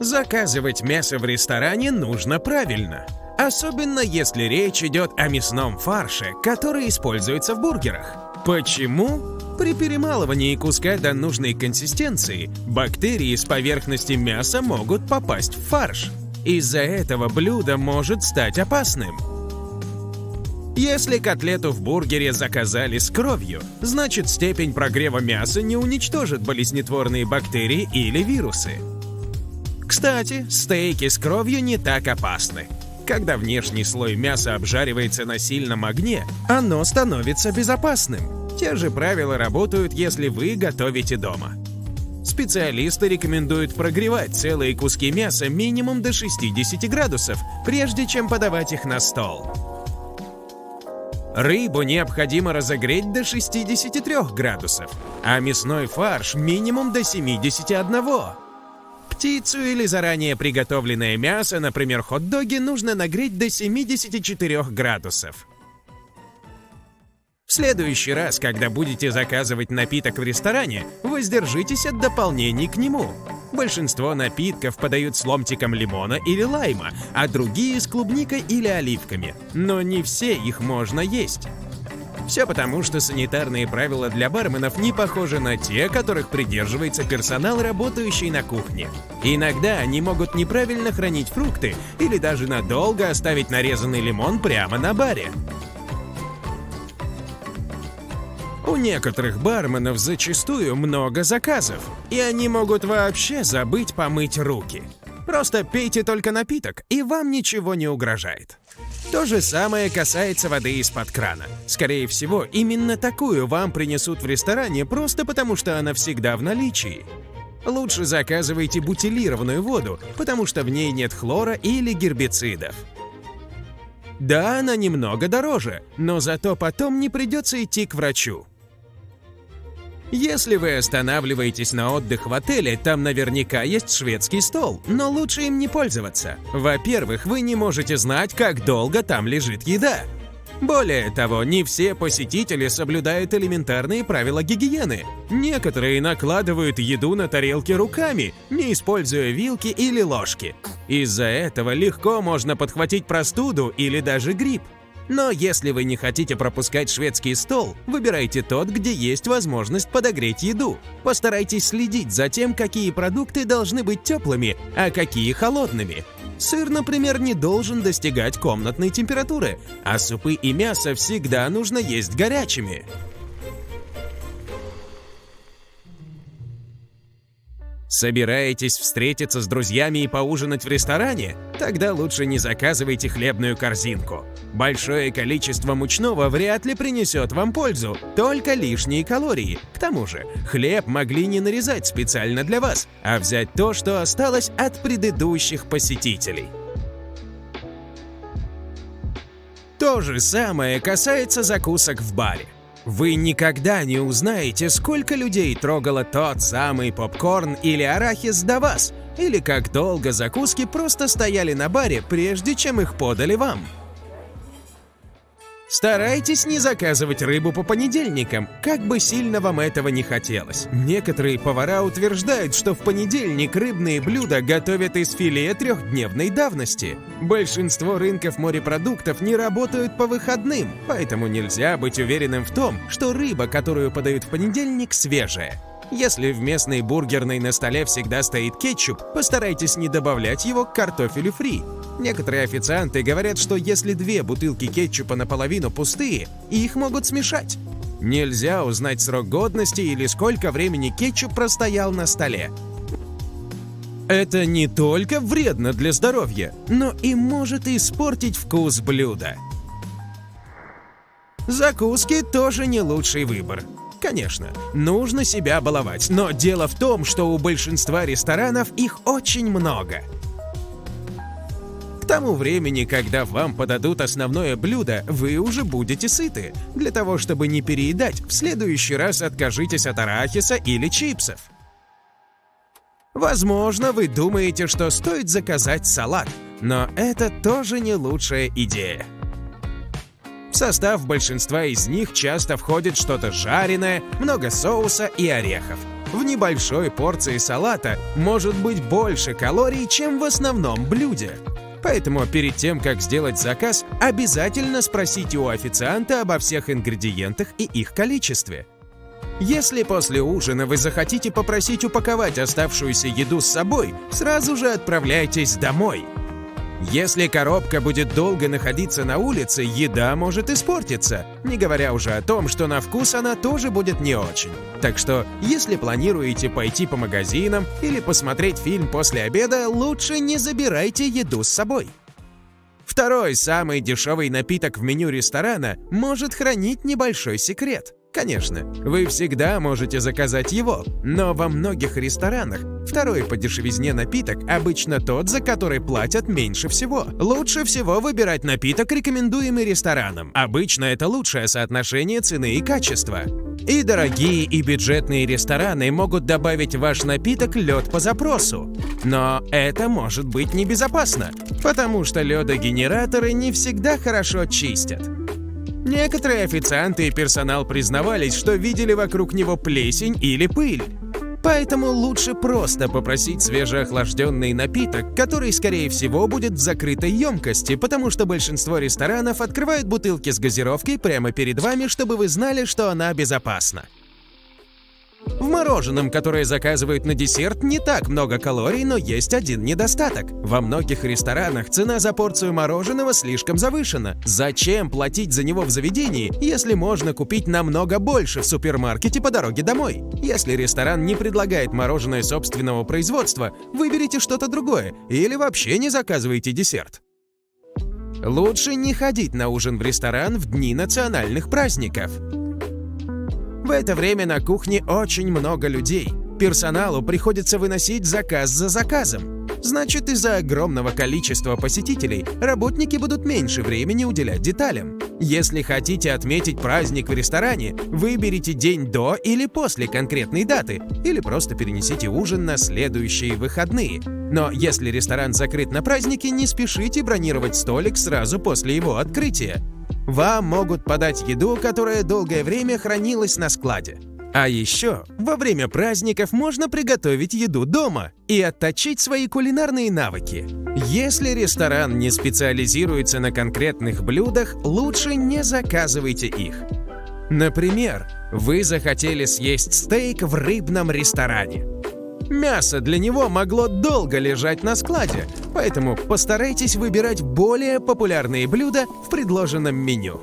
Заказывать мясо в ресторане нужно правильно. Особенно если речь идет о мясном фарше, который используется в бургерах. Почему? При перемалывании куска до нужной консистенции бактерии с поверхности мяса могут попасть в фарш. Из-за этого блюдо может стать опасным. Если котлету в бургере заказали с кровью, значит степень прогрева мяса не уничтожит болезнетворные бактерии или вирусы. Кстати, стейки с кровью не так опасны. Когда внешний слой мяса обжаривается на сильном огне, оно становится безопасным. Те же правила работают, если вы готовите дома. Специалисты рекомендуют прогревать целые куски мяса минимум до 60 градусов, прежде чем подавать их на стол. Рыбу необходимо разогреть до 63 градусов, а мясной фарш минимум до 71. Птицу или заранее приготовленное мясо, например, хот-доги, нужно нагреть до 74 градусов. В следующий раз, когда будете заказывать напиток в ресторане, воздержитесь от дополнений к нему. Большинство напитков подают с ломтиком лимона или лайма, а другие с клубникой или оливками. Но не все их можно есть. Все потому, что санитарные правила для барменов не похожи на те, которых придерживается персонал, работающий на кухне. Иногда они могут неправильно хранить фрукты или даже надолго оставить нарезанный лимон прямо на баре. У некоторых барменов зачастую много заказов, и они могут вообще забыть помыть руки. Просто пейте только напиток, и вам ничего не угрожает. То же самое касается воды из-под крана. Скорее всего, именно такую вам принесут в ресторане просто потому, что она всегда в наличии. Лучше заказывайте бутилированную воду, потому что в ней нет хлора или гербицидов. Да, она немного дороже, но зато потом не придется идти к врачу. Если вы останавливаетесь на отдых в отеле, там наверняка есть шведский стол, но лучше им не пользоваться. Во-первых, вы не можете знать, как долго там лежит еда. Более того, не все посетители соблюдают элементарные правила гигиены. Некоторые накладывают еду на тарелки руками, не используя вилки или ложки. Из-за этого легко можно подхватить простуду или даже грипп. Но если вы не хотите пропускать шведский стол, выбирайте тот, где есть возможность подогреть еду. Постарайтесь следить за тем, какие продукты должны быть теплыми, а какие холодными. Сыр, например, не должен достигать комнатной температуры, а супы и мясо всегда нужно есть горячими. Собираетесь встретиться с друзьями и поужинать в ресторане? Тогда лучше не заказывайте хлебную корзинку. Большое количество мучного вряд ли принесет вам пользу, только лишние калории. К тому же, хлеб могли не нарезать специально для вас, а взять то, что осталось от предыдущих посетителей. То же самое касается закусок в баре. Вы никогда не узнаете, сколько людей трогало тот самый попкорн или арахис до вас, или как долго закуски просто стояли на баре, прежде чем их подали вам. Старайтесь не заказывать рыбу по понедельникам, как бы сильно вам этого не хотелось. Некоторые повара утверждают, что в понедельник рыбные блюда готовят из филе трехдневной давности. Большинство рынков морепродуктов не работают по выходным, поэтому нельзя быть уверенным в том, что рыба, которую подают в понедельник, свежая. Если в местной бургерной на столе всегда стоит кетчуп, постарайтесь не добавлять его к картофелю фри. Некоторые официанты говорят, что если две бутылки кетчупа наполовину пустые, их могут смешать. Нельзя узнать срок годности или сколько времени кетчуп простоял на столе. Это не только вредно для здоровья, но и может испортить вкус блюда. Закуски тоже не лучший выбор. Конечно, нужно себя баловать, но дело в том, что у большинства ресторанов их очень много. Тому времени, когда вам подадут основное блюдо, вы уже будете сыты. Для того, чтобы не переедать, в следующий раз откажитесь от арахиса или чипсов. Возможно, вы думаете, что стоит заказать салат, но это тоже не лучшая идея. В состав большинства из них часто входит что-то жареное, много соуса и орехов. в небольшой порции салата может быть больше калорий, чем в основном блюде. Поэтому перед тем, как сделать заказ, обязательно спросите у официанта обо всех ингредиентах и их количестве. Если после ужина вы захотите попросить упаковать оставшуюся еду с собой, сразу же отправляйтесь домой. Если коробка будет долго находиться на улице, еда может испортиться, не говоря уже о том, что на вкус она тоже будет не очень. Так что, если планируете пойти по магазинам или посмотреть фильм после обеда, лучше не забирайте еду с собой. Второй самый дешевый напиток в меню ресторана может хранить небольшой секрет – Конечно, вы всегда можете заказать его, но во многих ресторанах второй по дешевизне напиток обычно тот, за который платят меньше всего. Лучше всего выбирать напиток, рекомендуемый рестораном. Обычно это лучшее соотношение цены и качества. И дорогие, и бюджетные рестораны могут добавить ваш напиток лед по запросу. Но это может быть небезопасно, потому что ледогенераторы не всегда хорошо чистят. Некоторые официанты и персонал признавались, что видели вокруг него плесень или пыль. Поэтому лучше просто попросить свежеохлажденный напиток, который, скорее всего, будет в закрытой емкости, потому что большинство ресторанов открывают бутылки с газировкой прямо перед вами, чтобы вы знали, что она безопасна. В мороженом, которое заказывают на десерт, не так много калорий, но есть один недостаток. Во многих ресторанах цена за порцию мороженого слишком завышена. Зачем платить за него в заведении, если можно купить намного больше в супермаркете по дороге домой? Если ресторан не предлагает мороженое собственного производства, выберите что-то другое или вообще не заказывайте десерт. Лучше не ходить на ужин в ресторан в дни национальных праздников. В это время на кухне очень много людей. Персоналу приходится выносить заказ за заказом. Значит, из-за огромного количества посетителей работники будут меньше времени уделять деталям. Если хотите отметить праздник в ресторане, выберите день до или после конкретной даты, или просто перенесите ужин на следующие выходные. Но если ресторан закрыт на праздники, не спешите бронировать столик сразу после его открытия. Вам могут подать еду, которая долгое время хранилась на складе. А еще во время праздников можно приготовить еду дома и отточить свои кулинарные навыки. Если ресторан не специализируется на конкретных блюдах, лучше не заказывайте их. Например, вы захотели съесть стейк в рыбном ресторане. Мясо для него могло долго лежать на складе, поэтому постарайтесь выбирать более популярные блюда в предложенном меню.